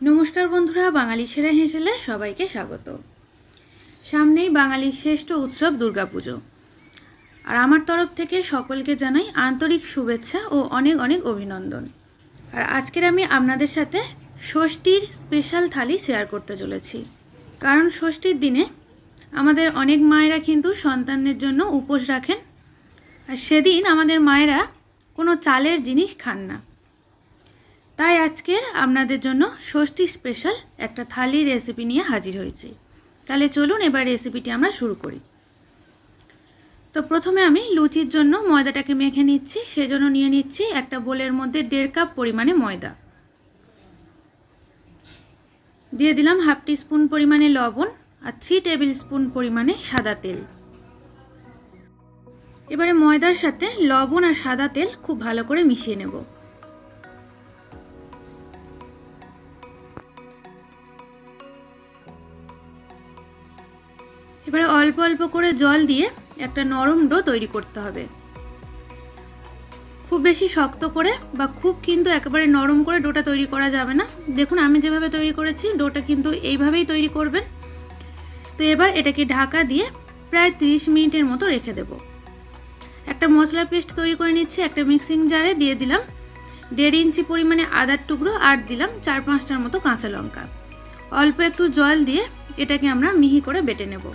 নমস্কার বন্ধুরা, বাঙালি সেরা হেসেলে সবাইকে স্বাগত। সামনেই বাঙালির শ্রেষ্ঠ উৎসব দুর্গাপুজো। আর আমার তরফ থেকে সকলকে জানাই আন্তরিক শুভেচ্ছা ও অনেক অনেক অভিনন্দন। আর আজকের আমি আপনাদের সাথে ষষ্ঠীর স্পেশাল থালি শেয়ার করতে চলেছি। কারণ ষষ্ঠীর দিনে আমাদের অনেক মায়েরা কিন্তু সন্তানদের জন্য উপোস রাখেন। আর সেদিন আমাদের মায়েরা কোনো চালের জিনিস খান না। তাই আজকের আপনাদের জন্য ষষ্ঠী স্পেশাল একটা থালি রেসিপি নিয়ে হাজির হয়েছি। তাহলে চলুন এবার রেসিপিটি আমরা শুরু করি। তো প্রথমে আমি লুচির জন্য ময়দাটাকে মেখে নিচ্ছি, সেজন্য নিয়ে নিচ্ছি একটা বোলের মধ্যে দেড় কাপ পরিমাণে ময়দা। দিয়ে দিলাম হাফ টি স্পুন পরিমাণে লবণ আর থ্রি টেবিল স্পুন পরিমাণে সাদা তেল। এবারে ময়দার সাথে লবণ আর সাদা তেল খুব ভালো করে মিশিয়ে নেব। এবারে অল্প অল্প করে জল দিয়ে একটা নরম ডো তৈরি করতে হবে। খুব বেশি শক্ত করে বা খুব কিন্তু একেবারে নরম করে ডোটা তৈরি করা যাবে না। দেখুন, আমি যেভাবে তৈরি করেছি, ডোটা কিন্তু এইভাবেই তৈরি করবেন। তো এবার এটাকে ঢাকা দিয়ে প্রায় 30 মিনিটের মতো রেখে দেব। একটা মশলা পেস্ট তৈরি করে নিচ্ছি, একটা মিক্সিং জারে দিয়ে দিলাম। দেড় ইঞ্চি পরিমাণে আদার টুকরো আর দিলাম চার পাঁচটার মতো কাঁচা লঙ্কা। অল্প একটু জল দিয়ে এটাকে আমরা মিহি করে বেটে নেব।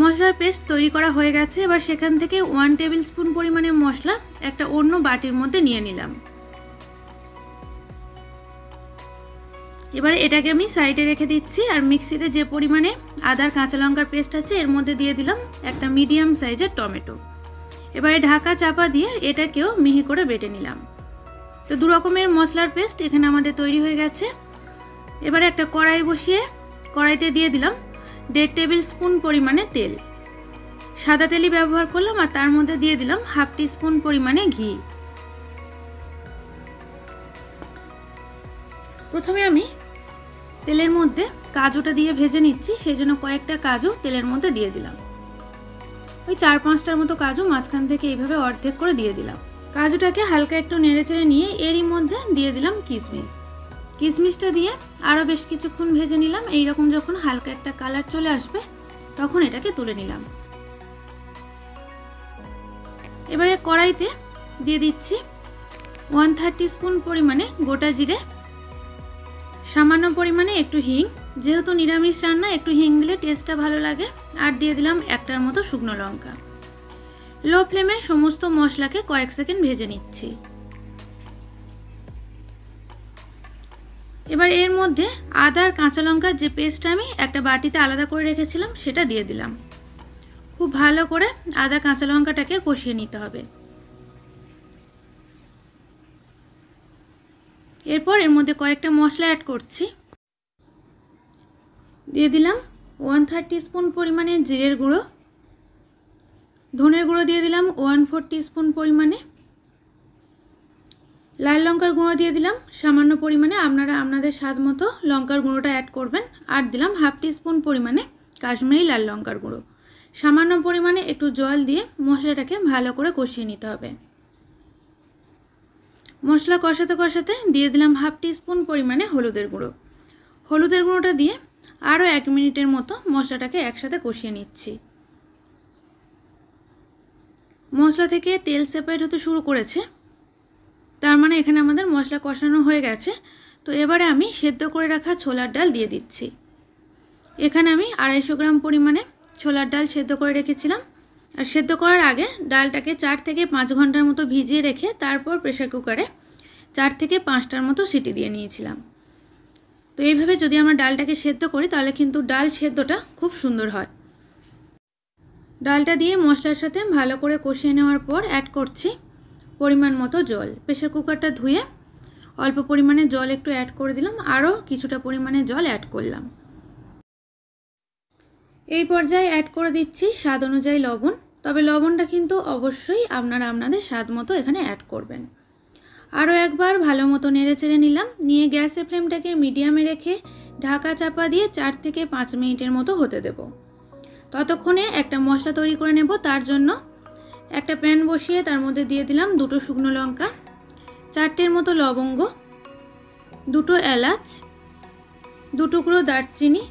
মশলার পেস্ট তৈরি করা হয়ে গেছে। এবার সেখান থেকে ওয়ান টেবিল স্পুন পরিমাণে মশলা, একটা অন্য বাটির মধ্যে নিয়ে নিলাম। এবার এটাকে আমি সাইডে রেখে দিচ্ছি আর মিক্সিতে যে পরিমাণে আদার কাঁচা লঙ্কার পেস্ট আছে, এর মধ্যে দিয়ে দিলাম একটা মিডিয়াম সাইজের টমেটো। এবারে ঢাকা চাপা দিয়ে এটাকেও মিহি করে বেটে নিলাম। তো দু রকমের মশলার পেস্ট এখানে আমাদের তৈরি হয়ে গেছে। এবারে একটা কড়াই বসিয়ে কড়াইতে দিয়ে দিলাম দেড় টেবিল স্পুন পরিমাণে তেল। সাদা তেলই ব্যবহার করলাম আর তার মধ্যে দিয়ে দিলাম হাফ টি স্পুন পরিমাণে ঘি। প্রথমে আমি তেলের মধ্যে কাজুটা দিয়ে ভেজে নিচ্ছি, সেই জন্য কয়েকটা কাজু তেলের মধ্যে দিয়ে দিলাম। ওই চার পাঁচটার মতো কাজু মাঝখান থেকে এইভাবে অর্ধেক করে দিয়ে দিলাম। কাজুটাকে হালকা একটু নেড়ে চেড়ে নিয়ে এরই মধ্যে দিয়ে দিলাম কিশমিশ কিশমিশটা দিয়ে আরও বেশ কিছুক্ষণ ভেজে নিলাম। এইরকম যখন হালকা একটা কালার চলে আসবে, তখন এটাকে তুলে নিলাম। এবারে কড়াইতে দিয়ে দিচ্ছি ওয়ান থার্টি স্পুন পরিমাণে গোটা জিরে। সামান্য পরিমাণে একটু হিং। যেহেতু নিরামিষ রান্না, একটু হিং দিলে টেস্টটা ভালো লাগে। আর দিয়ে দিলাম একটার মতো শুকনো লঙ্কা। লো ফ্লেমে সমস্ত মশলাকে কয়েক সেকেন্ড ভেজে নিচ্ছি। এবার এর মধ্যে আদা আর কাঁচা লঙ্কার যে পেস্টটা আমি একটা বাটিতে আলাদা করে রেখেছিলাম, সেটা দিয়ে দিলাম। খুব ভালো করে আদা, কাঁচা লঙ্কাটাকে কষিয়ে নিতে হবে। এরপর এর মধ্যে কয়েকটা মশলা অ্যাড করছি। দিয়ে দিলাম ওয়ান থার্টি স্পুন পরিমাণে জিরের গুঁড়ো। ধনের গুঁড়ো দিয়ে দিলাম ওয়ান ফোর টি স্পুন পরিমাণে লাল লঙ্কার গুঁড়ো দিয়ে দিলাম। সামান্য পরিমাণে আপনারা আপনাদের স্বাদ মতো লঙ্কার গুঁড়োটা অ্যাড করবেন। আর দিলাম হাফ স্পুন পরিমাণে কাশ্মীরি লাল লঙ্কার গুঁড়ো। সামান্য পরিমাণে একটু জল দিয়ে মশলাটাকে ভালো করে কষিয়ে নিতে হবে। মশলা কষাতে কষাতে দিয়ে দিলাম হাফ স্পুন পরিমাণে হলুদের গুঁড়ো। হলুদের গুঁড়োটা দিয়ে আরও এক মিনিটের মতো মশলাটাকে একসাথে কষিয়ে নিচ্ছি। মশলা থেকে তেল সেপারেট হতে শুরু করেছে। তার মানে এখানে আমাদের মশলা কষানো হয়ে গেছে। তো এবারে আমি সেদ্ধ করে রাখা ছোলার ডাল দিয়ে দিচ্ছি। এখানে আমি আড়াইশো গ্রাম পরিমাণে ছোলার ডাল সেদ্ধ করে রেখেছিলাম। আর সেদ্ধ করার আগে ডালটাকে চার থেকে পাঁচ ঘণ্টার মতো ভিজিয়ে রেখে তারপর প্রেশার কুকারে চার থেকে পাঁচটার মতো সিটি দিয়ে নিয়েছিলাম। তো এইভাবে যদি আমরা ডালটাকে সেদ্ধ করি, তাহলে কিন্তু ডাল সেদ্ধটা খুব সুন্দর হয়। ডালটা দিয়ে মশলার সাথে ভালো করে কষিয়ে নেওয়ার পর অ্যাড করছি পরিমাণ মতো জল। প্রেশার কুকারটা ধুয়ে অল্প পরিমাণে জল একটু অ্যাড করে দিলাম আরও কিছুটা পরিমাণে জল অ্যাড করলাম। এই পর্যায়ে অ্যাড করে দিচ্ছি স্বাদ অনুযায়ী লবণ, তবে লবণটা কিন্তু অবশ্যই আপনারা আপনাদের স্বাদ মতো এখানে অ্যাড করবেন। আরও একবার ভালো মতো নেড়ে চেড়ে নিলাম, নিয়ে গ্যাসের ফ্লেমটাকে মিডিয়ামে রেখে ঢাকা চাপা দিয়ে চার থেকে পাঁচ মিনিটের মতো হতে দেব। ততক্ষণে একটা মশলা তৈরি করে নেব, তার জন্য একটা প্যান বসিয়ে তার মধ্যে দিয়ে দিলাম দুটো শুকনো লঙ্কা, চারটের মতো লবঙ্গ, দুটো এলাচ দু টুকরো দারচিনি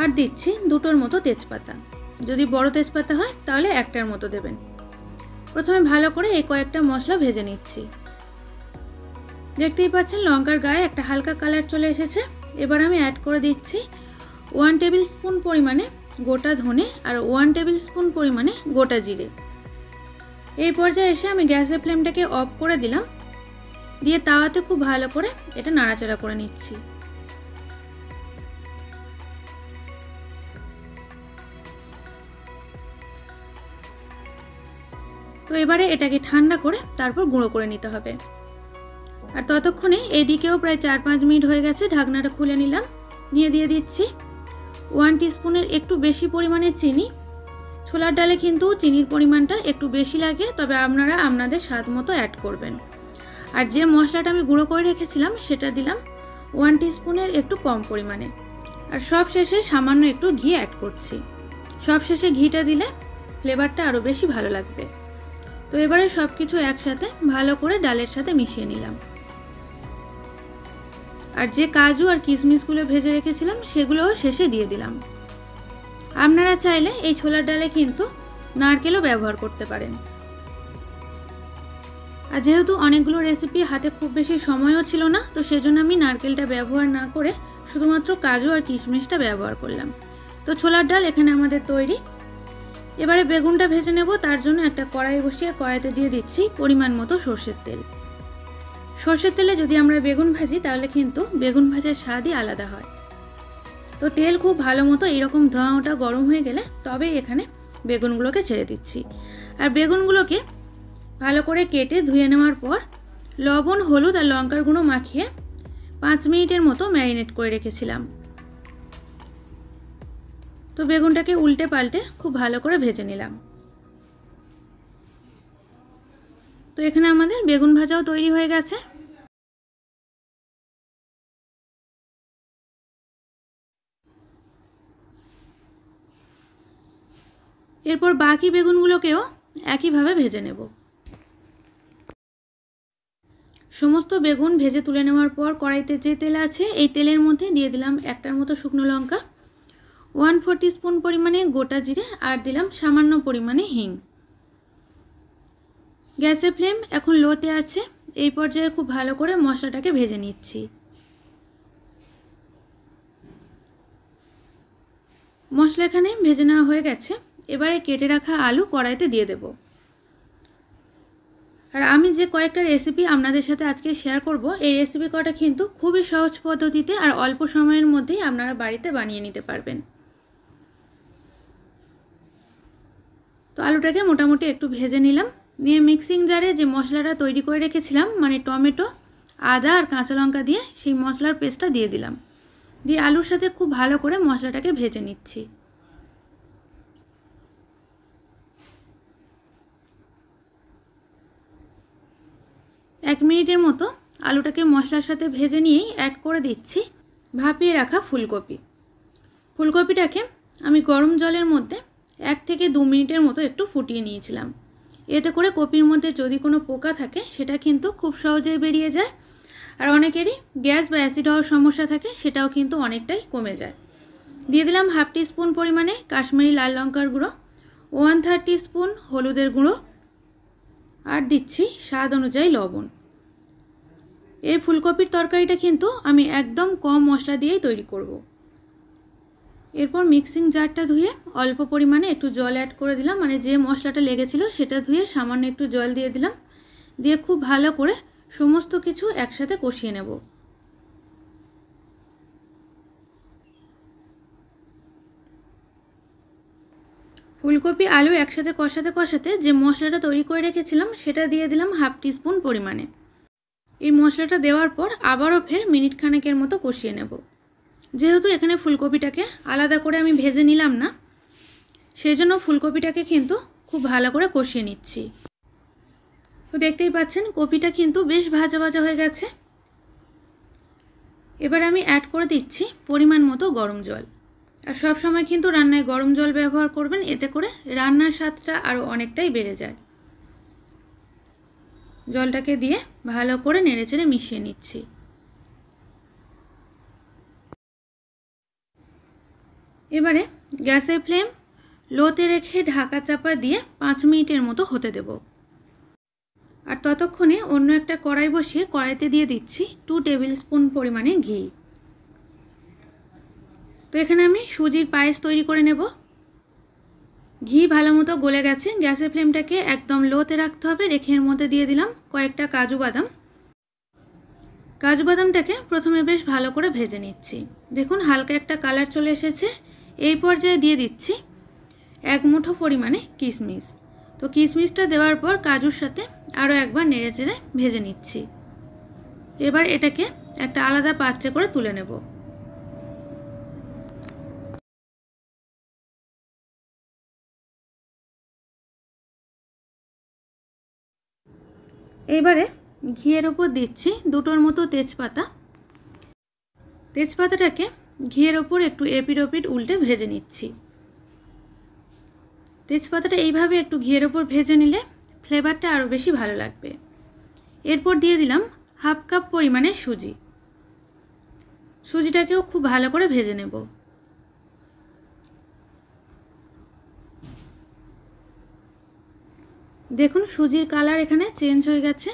আর দিচ্ছি দুটোর মতো তেজপাতা। যদি বড় তেজপাতা হয় তাহলে একটার মতো দেবেন। প্রথমে ভালো করে এই কয়েকটা মশলা ভেজে নিচ্ছি। দেখতেই পাচ্ছেন লঙ্কার গায়ে একটা হালকা কালার চলে এসেছে। এবার আমি অ্যাড করে দিচ্ছি ওয়ান টেবিল স্পুন পরিমাণে গোটা ধনে আর ওয়ান টেবিল স্পুন পরিমাণে গোটা জিরে। এই পর্যায়ে এসে আমি গ্যাসের ফ্লেমটাকে অফ করে দিলাম। দিয়ে তাওয়াতে খুব ভালো করে এটা নাড়াচাড়া করে নিচ্ছি। তো এবারে এটাকে ঠান্ডা করে তারপর গুঁড়ো করে নিতে হবে। আর ততক্ষণে এদিকেও প্রায় চার পাঁচ মিনিট হয়ে গেছে, ঢাকনাটা খুলে নিলাম। নিয়ে দিয়ে দিচ্ছি। ওয়ান টিস্পুনের একটু বেশি পরিমাণে চিনি ছোলার ডালে কিন্তু চিনির পরিমাণটা একটু বেশি লাগে, তবে আপনারা আপনাদের স্বাদ মতো অ্যাড করবেন। আর যে মশলাটা আমি গুঁড়ো করে রেখেছিলাম, সেটা দিলাম ওয়ান টিস্পুনের একটু কম পরিমাণে। আর সব শেষে সামান্য একটু ঘি অ্যাড করছি। সব শেষে ঘিটা দিলে ফ্লেভারটা আরও বেশি ভালো লাগবে। তো এবারে সব কিছু একসাথে ভালো করে ডালের সাথে মিশিয়ে নিলাম। আর যে কাজু আর কিশমিশগুলো ভেজে রেখেছিলাম, সেগুলোও শেষে দিয়ে দিলাম। আপনারা চাইলে এই ছোলার ডালে কিন্তু নারকেলও ব্যবহার করতে পারেন। আর যেহেতু অনেকগুলো রেসিপি হাতে খুব বেশি সময়ও ছিল না, তো সেজন্য আমি নারকেলটা ব্যবহার না করে শুধুমাত্র কাজু আর কিশমিশটা ব্যবহার করলাম। তো ছোলার ডাল এখানে আমাদের তৈরি। এবারে বেগুনটা ভেজে নেব, তার জন্য একটা কড়াই বসিয়ে কড়াইতে দিয়ে দিচ্ছি পরিমাণ মতো সর্ষের তেল। সর্ষের তেলে যদি আমরা বেগুন ভাজি, তাহলে কিন্তু বেগুন ভাজার স্বাদই আলাদা হয়। তো তেল খুব ভালো মতো এরকম ধোঁয়া ওটা গরম হয়ে গেলে তবে এখানে বেগুনগুলোকে ছেড়ে দিচ্ছি। আর বেগুনগুলোকে ভালো করে কেটে ধুয়ে নেওয়ার পর লবণ, হলুদ আর লঙ্কার গুঁড়ো মাখিয়ে পাঁচ মিনিটের মতো ম্যারিনেট করে রেখেছিলাম। তো বেগুনটাকে উল্টে পাল্টে খুব ভালো করে ভেজে নিলাম। তো এখানে আমাদের বেগুন ভাজাও তৈরি হয়ে গেছে। এরপর বাকি বেগুনগুলোকেও একইভাবে ভেজে নেব। সমস্ত বেগুন ভেজে তুলে নেওয়ার পর কড়াইতে যে তেল আছে, এই তেলের মধ্যে দিয়ে দিলাম একটার মতো শুকনো লঙ্কা, ওয়ান ফোর স্পুন পরিমাণে গোটা জিরে আর দিলাম সামান্য পরিমাণে হিং। গ্যাসের ফ্লেম এখন লোতে আছে, এই পর্যায়ে খুব ভালো করে মশলাটাকে ভেজে নিচ্ছি। মশলা এখানে ভেজে নেওয়া হয়ে গেছে। এবারে কেটে রাখা আলু কড়াইতে দিয়ে দেব। আর আমি যে কয়েকটা রেসিপি আপনাদের সাথে আজকে শেয়ার করব, এই রেসিপি কটা কিন্তু খুবই সহজ পদ্ধতিতে আর অল্প সময়ের মধ্যেই আপনারা বাড়িতে বানিয়ে নিতে পারবেন। তো আলুটাকে মোটামুটি একটু ভেজে নিলাম। নিয়ে মিক্সিং জারে যে মশলাটা তৈরি করে রেখেছিলাম মানে টমেটো, আদা আর কাঁচা লঙ্কা দিয়ে সেই মশলার পেস্টটা দিয়ে দিলাম। দিয়ে আলুর সাথে খুব ভালো করে মশলাটাকে ভেজে নিচ্ছি। এক মিনিটের মতো আলুটাকে মশলার সাথে ভেজে নিয়েই অ্যাড করে দিচ্ছি ভাপিয়ে রাখা ফুলকপি। ফুলকপিটাকে আমি গরম জলের মধ্যে এক থেকে দু মিনিটের মতো একটু ফুটিয়ে নিয়েছিলাম। এতে করে কপির মধ্যে যদি কোনো পোকা থাকে, সেটা কিন্তু খুব সহজেই বেরিয়ে যায়। আর অনেকেরই গ্যাস বা অ্যাসিড হওয়ার সমস্যা থাকে, সেটাও কিন্তু অনেকটাই কমে যায়। দিয়ে দিলাম হাফ টি স্পুন পরিমাণে কাশ্মীরি লাল লঙ্কার গুঁড়ো, ওয়ান থার্টি স্পুন হলুদের গুঁড়ো, আর দিচ্ছি স্বাদ অনুযায়ী লবণ। এই ফুলকপির তরকারিটা কিন্তু আমি একদম কম মশলা দিয়েই তৈরি করব। এরপর মিক্সিং জারটা ধুয়ে অল্প পরিমাণে একটু জল অ্যাড করে দিলাম মানে যে মশলাটা লেগেছিল সেটা ধুয়ে সামান্য একটু জল দিয়ে দিলাম। দিয়ে খুব ভালো করে সমস্ত কিছু একসাথে কষিয়ে নেব। ফুলকপি, আলু একসাথে কষাতে কষাতে যে মশলাটা তৈরি করে রেখেছিলাম, সেটা দিয়ে দিলাম হাফ টিস্পুন পরিমাণে। এই মশলাটা দেওয়ার পর আবারও ফের মিনিট খানেকের মতো কষিয়ে নেব। যেহেতু এখানে ফুলকপিটাকে আলাদা করে আমি ভেজে নিলাম না সেই জন্য ফুলকপিটাকে কিন্তু খুব ভালো করে কষিয়ে নিচ্ছি। তো দেখতেই পাচ্ছেন, কপিটা কিন্তু বেশ ভাজা ভাজা হয়ে গেছে। এবার আমি অ্যাড করে দিচ্ছি পরিমাণ মতো গরম জল। আর সব সময় কিন্তু রান্নায় গরম জল ব্যবহার করবেন, এতে করে রান্নার স্বাদটা আরও অনেকটাই বেড়ে যায়। জলটাকে দিয়ে ভালো করে নেড়েচেড়ে মিশিয়ে নিচ্ছি। এবারে গ্যাসের ফ্লেম লোতে রেখে ঢাকা চাপা দিয়ে পাঁচ মিনিটের মতো হতে দেবো। আর ততক্ষণে অন্য একটা কড়াই বসিয়ে কড়াইতে দিয়ে দিচ্ছি টু টেবিল স্পুন পরিমাণে ঘি। তো এখানে আমি সুজির পায়েস তৈরি করে নেব। ঘি ভালো মতো গলে গেছে, গ্যাসের ফ্লেমটাকে একদম লোতে রাখতে হবে, রেখে এর মধ্যে দিয়ে দিলাম কয়েকটা কাজু বাদাম। কাজু বাদামটাকে প্রথমে বেশ ভালো করে ভেজে নিচ্ছি। দেখুন, হালকা একটা কালার চলে এসেছে। এই পর্যায়ে দিয়ে দিচ্ছি এক মুঠো পরিমাণে কিশমিশ। তো কিশমিশটা দেওয়ার পর কাজুর সাথে আরও একবার নেড়ে চেড়ে ভেজে নিচ্ছি। এবার এটাকে একটা আলাদা পাত্রে করে তুলে নেব। এবারে ঘিয়ের ওপর দিচ্ছি দুটোর মতো তেজপাতা। তেজপাতাটাকে ঘিয়ের ওপর একটু এপিড ওপিড উল্টে ভেজে নিচ্ছি। তেজপাতাটা এইভাবে একটু ঘিয়ের ওপর ভেজে নিলে ফ্লেভারটা আরও বেশি ভালো লাগবে। এরপর দিয়ে দিলাম হাফ কাপ পরিমাণে সুজি। সুজিটাকেও খুব ভালো করে ভেজে নেব। দেখুন সুজির কালার এখানে চেঞ্জ হয়ে গেছে।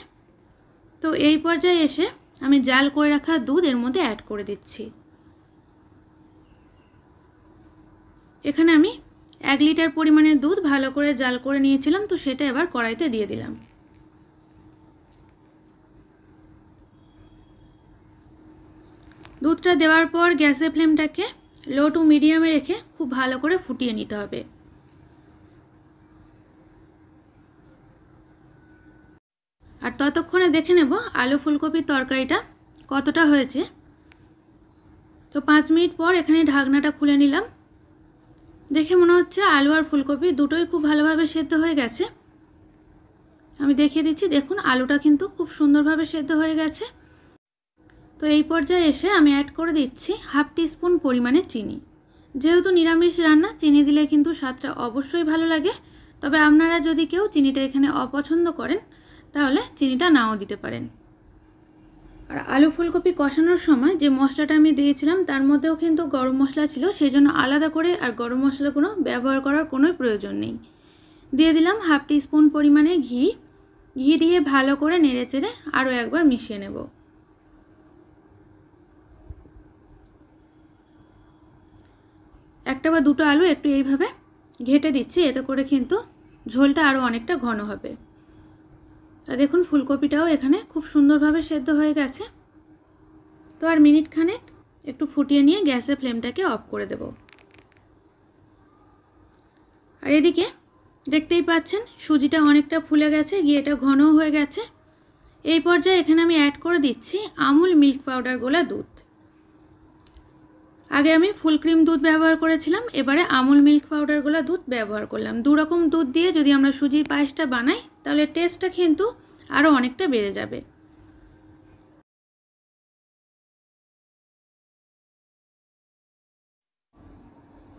তো এই পর্যায়ে এসে আমি জাল করে রাখা দুধ এর মধ্যে অ্যাড করে দিচ্ছি। এখানে আমি এক লিটার পরিমাণে দুধ ভালো করে জাল করে নিয়েছিলাম, তো সেটা এবার কড়াইতে দিয়ে দিলাম। দুধটা দেওয়ার পর গ্যাসের ফ্লেমটাকে লো টু মিডিয়ামে রেখে খুব ভালো করে ফুটিয়ে নিতে হবে। আর ততক্ষণে দেখে নেব আলু ফুলকপির তরকারিটা কতটা হয়েছে। তো পাঁচ মিনিট পর এখানে ঢাকনাটা খুলে নিলাম। দেখে মনে হচ্ছে আলু আর ফুলকপি দুটোই খুব ভালোভাবে সেদ্ধ হয়ে গেছে। আমি দেখিয়ে দিচ্ছি, দেখুন, আলুটা কিন্তু খুব সুন্দরভাবে সেদ্ধ হয়ে গেছে। তো এই পর্যায়ে এসে আমি অ্যাড করে দিচ্ছি হাফ টিস্পুন পরিমাণে চিনি। যেহেতু নিরামিষ রান্না, চিনি দিলে কিন্তু স্বাদটা অবশ্যই ভালো লাগে। তবে আপনারা যদি কেউ চিনিটা এখানে অপছন্দ করেন, তাহলে চিনিটা নাও দিতে পারেন। আর আলু ফুলকপি কষানোর সময় যে মশলাটা আমি দিয়েছিলাম, তার মধ্যেও কিন্তু গরম মশলা ছিল সেই জন্য আলাদা করে আর গরম মশলা কোনো ব্যবহার করার কোনোই প্রয়োজন নেই। দিয়ে দিলাম হাফ স্পুন পরিমাণে ঘি। ঘি দিয়ে ভালো করে নেড়ে চেড়ে আরও একবার মিশিয়ে নেব। একটা বা দুটো আলু একটু এইভাবে ঘেটে দিচ্ছি, এতে করে কিন্তু ঝোলটা আরও অনেকটা ঘন হবে। আর দেখুন, ফুলকপিটাও এখানে খুব সুন্দরভাবে সেদ্ধ হয়ে গেছে। তো আর মিনিট খানেক একটু ফুটিয়ে নিয়ে গ্যাসের ফ্লেমটাকে অফ করে দেব। আর এদিকে দেখতেই পাচ্ছেন, সুজিটা অনেকটা ফুলে গেছে, গিয়ে এটা ঘনও হয়ে গেছে। এই পর্যায়ে এখানে আমি অ্যাড করে দিচ্ছি আমুল মিল্ক পাউডার গোলা দুধ। আগে আমি ফুল ক্রিম দুধ ব্যবহার করেছিলাম, এবারে আমুল মিল্ক পাউডার গোলা দুধ ব্যবহার করলাম। দু রকম দুধ দিয়ে যদি আমরা সুজির পায়েসটা বানাই, তাহলে টেস্টটা কিন্তু আরও অনেকটা বেড়ে যাবে।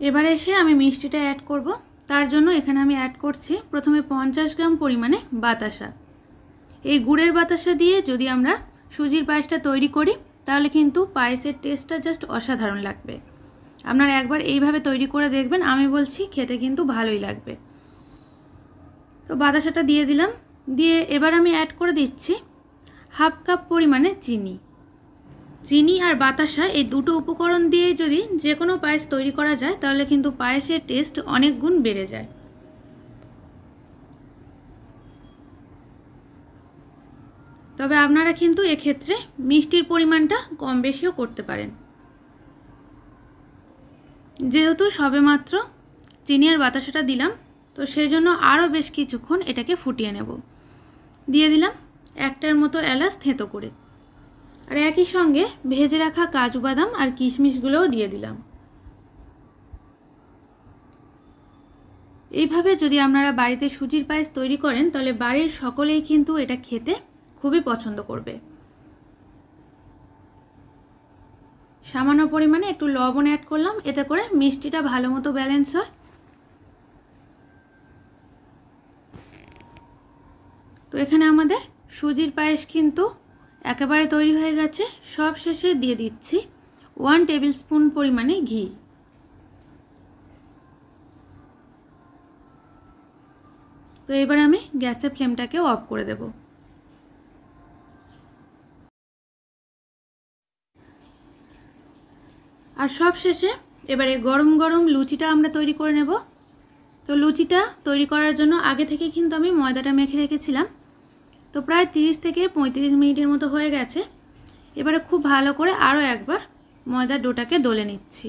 এবারে এসে আমি মিষ্টিটা অ্যাড করব। তার জন্য এখানে আমি অ্যাড করছি প্রথমে পঞ্চাশ গ্রাম পরিমাণে বাতাসা। এই গুড়ের বাতাসা দিয়ে যদি আমরা সুজির পায়েসটা তৈরি করি তাহলে কিন্তু পায়েসের টেস্টটা জাস্ট অসাধারণ লাগবে। আপনারা একবার এইভাবে তৈরি করে দেখবেন, আমি বলছি খেতে কিন্তু ভালোই লাগবে। তো বাতাসাটা দিয়ে দিলাম, দিয়ে এবার আমি অ্যাড করে দিচ্ছি হাফ কাপ পরিমাণে চিনি। চিনি আর বাতাসা এই দুটো উপকরণ দিয়ে যদি যে কোনো পায়েস তৈরি করা যায়, তাহলে কিন্তু পায়েসের টেস্ট অনেক গুণ বেড়ে যায়। তবে আপনারা কিন্তু এক্ষেত্রে মিষ্টির পরিমাণটা কম বেশিও করতে পারেন। যেহেতু সবেমাত্র চিনি আর বাতাসাটা দিলাম, তো সেই জন্য আরও বেশ কিছুক্ষণ এটাকে ফুটিয়ে নেব। দিয়ে দিলাম একটার মতো এলাচ থেঁতো করে। আর একই সঙ্গে ভেজে রাখা কাজু বাদাম আর কিশমিশগুলোও দিয়ে দিলাম। এইভাবে যদি আপনারা বাড়িতে সুজির পায়েস তৈরি করেন, তাহলে বাড়ির সকলেই কিন্তু এটা খেতে খুবই পছন্দ করবে। সামান্য পরিমাণে একটু লবণ অ্যাড করলাম, এতে করে মিষ্টিটা ভালো মতো ব্যালেন্স হয়। তো এখানে আমাদের সুজির পায়েস কিন্তু একেবারে তৈরি হয়ে গেছে। সব শেষে দিয়ে দিচ্ছি ওয়ান টেবিল স্পুন পরিমাণে ঘি। তো এবার আমি গ্যাসের ফ্লেমটাকে অফ করে দেবো। আর সব শেষে এবারে গরম গরম লুচিটা আমরা তৈরি করে নেব। তো লুচিটা তৈরি করার জন্য আগে থেকে কিন্তু আমি ময়দাটা মেখে রেখেছিলাম। তো প্রায় তিরিশ থেকে পঁয়ত্রিশ মিনিটের মতো হয়ে গেছে। এবারে খুব ভালো করে আরও একবার ময়দার ডোটাকে দলে নিচ্ছি।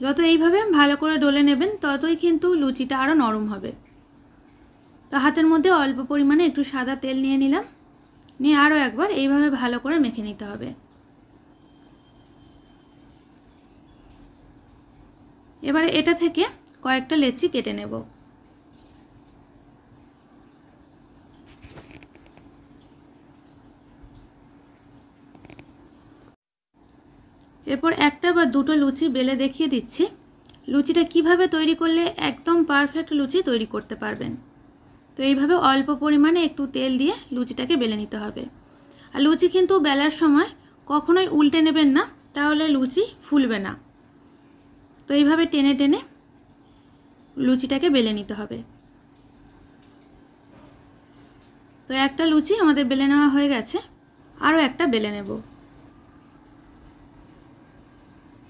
যত এইভাবে ভালো করে ডলে নেবেন, ততই কিন্তু লুচিটা আরও নরম হবে। তো হাতের মধ্যে অল্প পরিমাণে একটু সাদা তেল নিয়ে নিলাম। নিয়ে আরও একবার এইভাবে ভালো করে মেখে নিতে হবে। এবারে এটা থেকে কয়েকটা লেচি কেটে নেব। এরপর একটা বা দুটো লুচি বেলে দেখিয়ে দিচ্ছি। লুচিটা কীভাবে তৈরি করলে একদম পারফেক্ট লুচি তৈরি করতে পারবেন। তো এইভাবে অল্প পরিমাণে একটু তেল দিয়ে লুচিটাকে বেলে নিতে হবে। আর লুচি কিন্তু বেলার সময় কখনোই উল্টে নেবেন না, তাহলে লুচি ফুলবে না। তো এইভাবে টেনে টেনে লুচিটাকে বেলে নিতে হবে। তো একটা লুচি আমাদের বেলে নেওয়া হয়ে গেছে, আরও একটা বেলে নেব।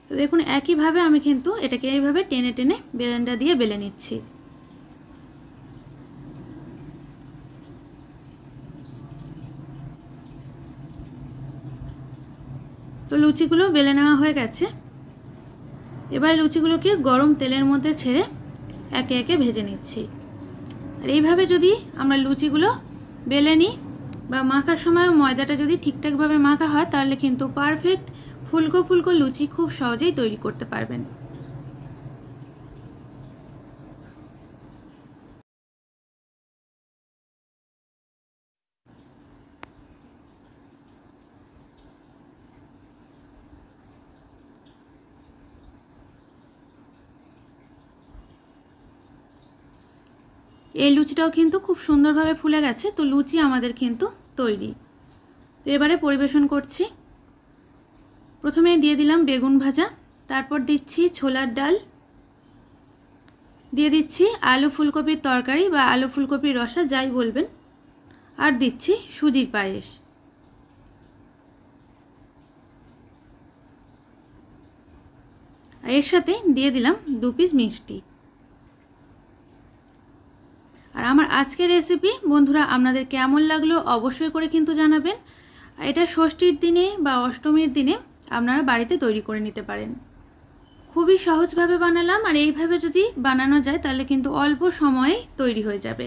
তো দেখুন, একইভাবে আমি কিন্তু এটাকে এইভাবে টেনে টেনে বেলেনটা দিয়ে বেলে নিচ্ছি। তো লুচিগুলো বেলে নেওয়া হয়ে গেছে। এবার লুচিগুলোকে গরম তেলের মধ্যে ছেড়ে একে একে ভেজে নিচ্ছি। আর এইভাবে যদি আমরা লুচিগুলো বেলে নিই বা মাখার সময় ময়দাটা যদি ঠিকঠাকভাবে মাখা হয়, তাহলে কিন্তু পারফেক্ট ফুলকো ফুলকো লুচি খুব সহজেই তৈরি করতে পারবেন। এই লুচিটাও কিন্তু খুব সুন্দরভাবে ফুলে গেছে, তো লুচি আমাদের কিন্তু তৈরি। তো এবারে পরিবেশন করছি। প্রথমে দিয়ে দিলাম বেগুন ভাজা, তারপর দিচ্ছি ছোলার ডাল। দিয়ে দিচ্ছি আলু ফুলকপির তরকারি বা আলু ফুলকপির রসা, যাই বলবেন। আর দিচ্ছি সুজির পায়েস। এর সাথে দিয়ে দিলাম দু পিস মিষ্টি। আর আমার আজকের রেসিপি বন্ধুরা, আপনাদের কেমন লাগল অবশ্যই করে কিন্তু জানাবেন। এটা ষষ্ঠীর দিনে বা অষ্টমীর দিনে আপনারা বাড়িতে তৈরি করে নিতে পারেন। খুবই সহজভাবে বানালাম, আর এইভাবে যদি বানানো যায়, তাহলে কিন্তু অল্প সময়ে তৈরি হয়ে যাবে।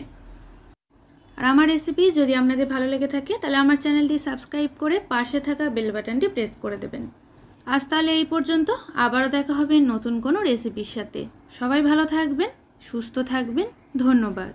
আর আমার রেসিপি যদি আপনাদের ভালো লেগে থাকে, তাহলে আমার চ্যানেলটি সাবস্ক্রাইব করে পাশে থাকা বেল বাটনটি প্রেস করে দেবেন। আজ তাহলে এই পর্যন্ত, আবারও দেখা হবে নতুন কোনো রেসিপির সাথে। সবাই ভালো থাকবেন, সুস্থ থাকবেন, ধন্যবাদ।